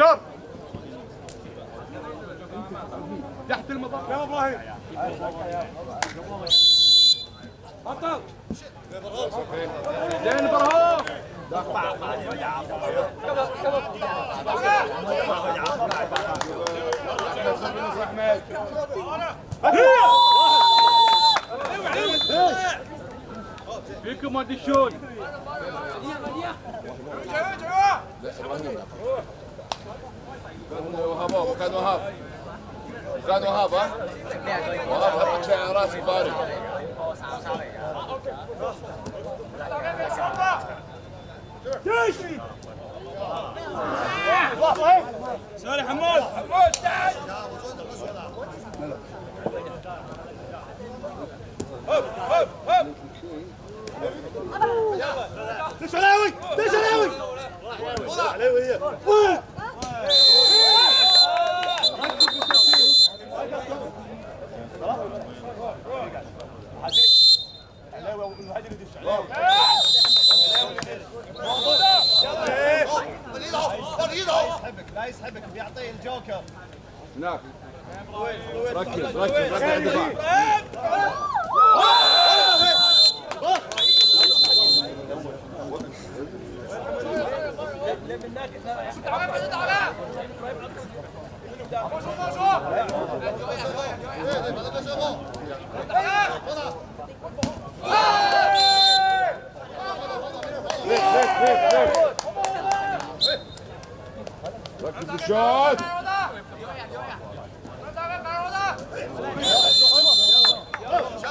جار تحت المطار. يا إبراهيم. بطل. زين فيكم ما تدشون. كان وهاب كان وهاب. ها وهاب شيء على راسك فارق سوري حمود دش علاوي دش علاوي علاوي هي لا يسحبك بيعطيه الجوكر هناك ركز ركز ركز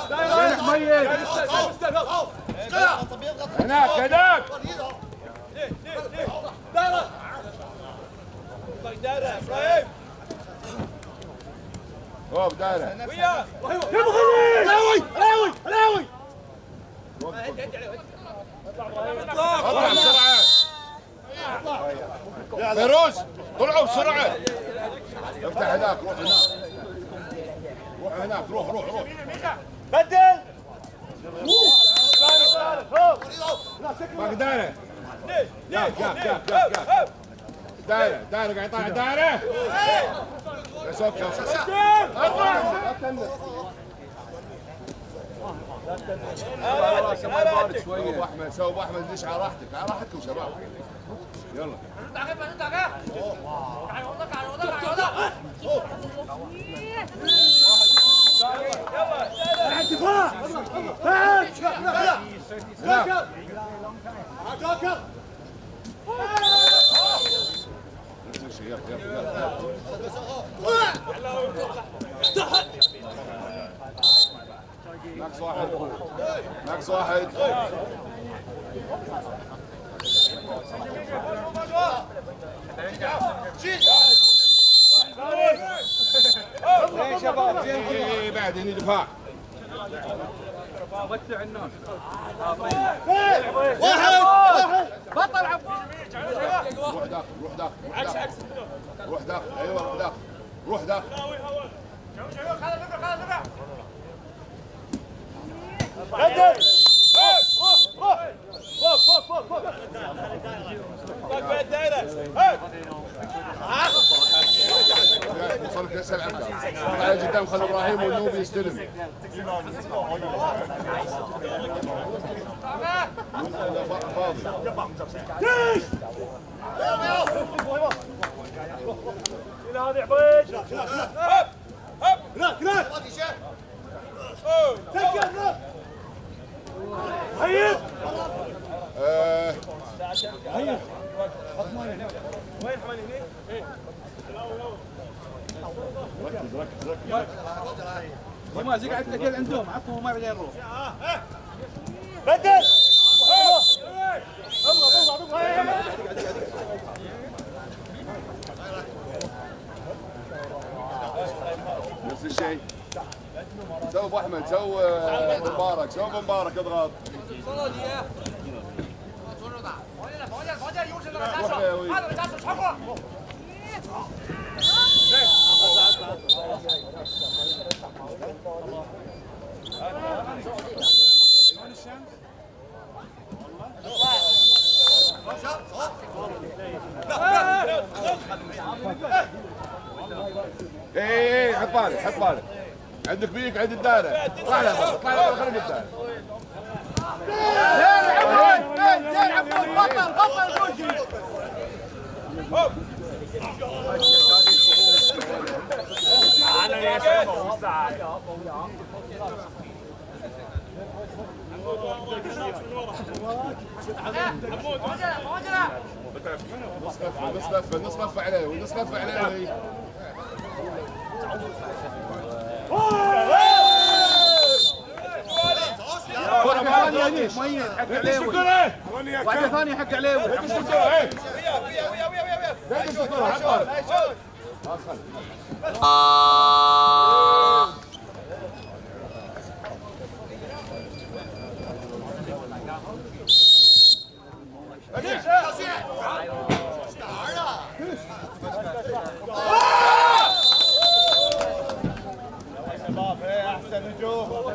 زين حميد هناك هناك هوب دايره علاوي علاوي علاوي اطلع بسرعة فيروز طلعوا بسرعة. افتح هناك روح هناك. روح هناك روح روح روح. بدل. دايره دايرة دايرة قاعد يطلع دايرة. ابو احمد ابو احمد ليش على راحتك على راحتكم شباب يلا دفاع تعال جوكر جوكر يلا يلا يلا ناقص واحد ناقص واحد زين شباب زين بعد هني دفاع وسع الناس واحد. بطل روح داخل روح داخل روح داخل روح داخل أيوه روح داخل روح داخل بدل فوق فوق فوق فوق فوق في الدائرة وصلك لسه العب تعال قدام خل إبراهيم والنوبي يستلم فاضي هذه عبيد هناك هناك سكر هناك هيب آه، وين حماني هني؟ ما زي قاعد تاكل عندهم عطهم ما بعدين نروح بدل اضغط اضغط اضغط نفس الشيء سو ابو احمد سو آه، أبو مبارك. ابو مبارك اضغط. إيه إيه حط بالك حط بالك. عندك بيك عند الدائرة اطلع له اطلع له خلينا بالدائرة زين زين عبود بطل بطل بوجي نص لفة نص لفة عليه ونص لفة عليه هني مؤيد حق عليوي واحدة ثانية حق إيه دقش الكرة حط بالك خلاص خلي شباب إيه احسن هجوم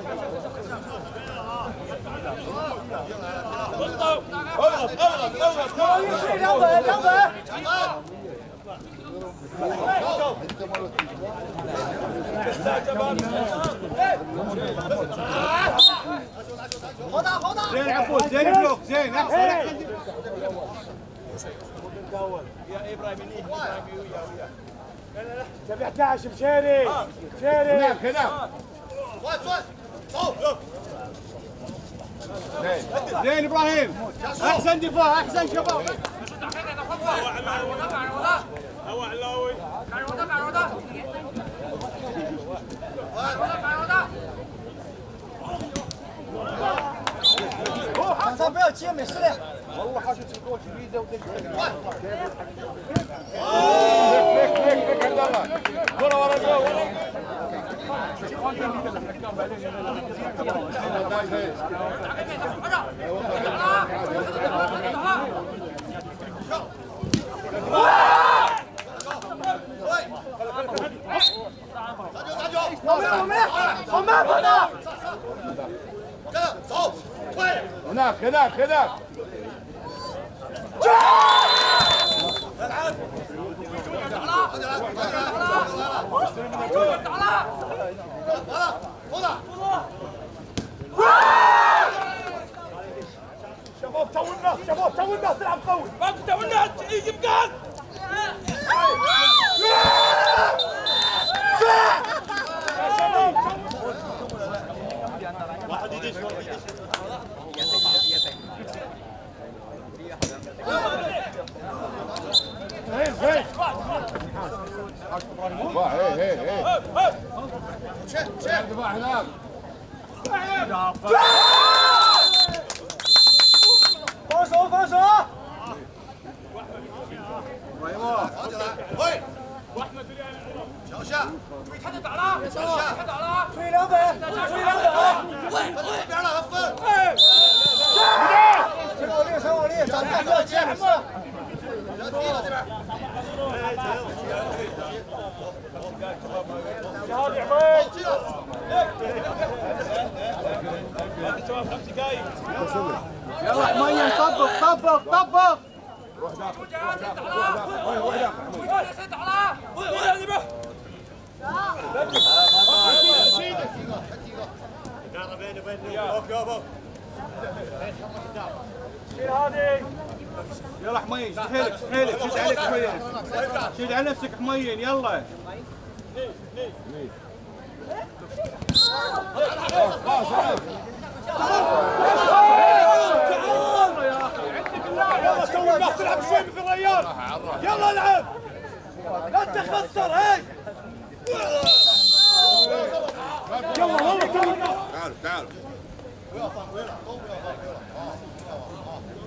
زين عبود زين بلوك زين احسن احسن تبي 11 مشيري مشيري هناك هناك زين زين إبراهيم احسن دفاع احسن شباب 场上不要接，没事的。哦，别别别别开灯了，过来过来过来。打开麦克，拿着。打了啊！打了！هناك هناك هناك شباب تو النص شباب تو النص العب قوي 哇！嘿嘿嘿！哎！哎！哎！去！去！别打！哎！放手！放手！快点！跑起来！喂！小心！腿太短了！小心！太短了啊！腿两本！下腿两本！喂！快到那边了，分！哎！别！دفاع إيه إيه إيه دفاع هناك فوزوا فوزوا شوي لعبه شوي لعبه سووا لي سووا لي تعال تعال شهاد عبيد يلا حمية طبق طبق طبق شيل هذه. يلا حمية شد حيلك حيلك شد عليك حمية شد على نفسك حمية يلا. العب شوي مثل الريال يلا العب. لا تخسر هاي. يلا والله تعالوا تعالوا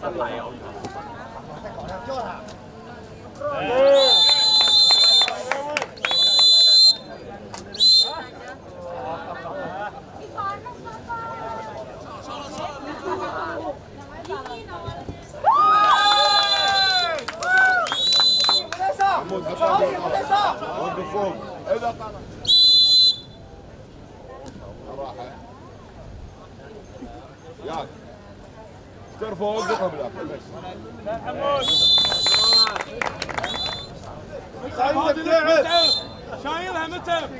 三米有。Before, فوق. متعب. شايلها متعب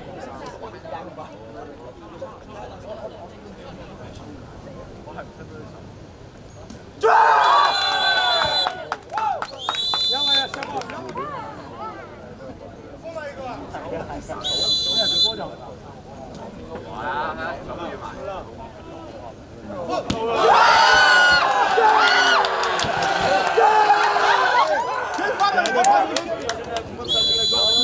يلا يا شباب يلا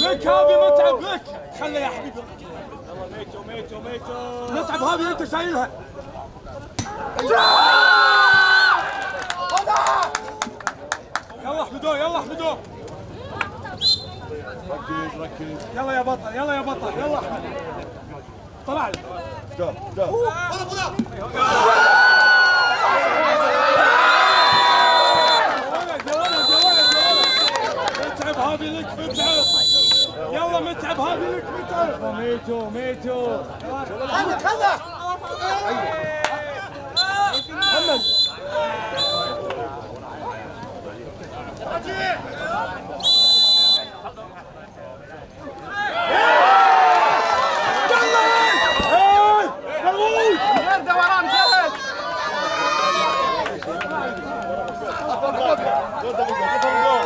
لك هذه متعب لك خلي يا حبيبي يلا ميتو ميتو ميتو متعب هذه أنت شايلها. يلا احمدوه يلا احمدوه. ركز ركز يلا يا بطل يلا يا بطل يلا احمد طلع لي. ولد متعب هذه لك متعب يلا متعب هذه لك متعب ميتو ميتو خذ خذ محمد Go, go, go, go, go.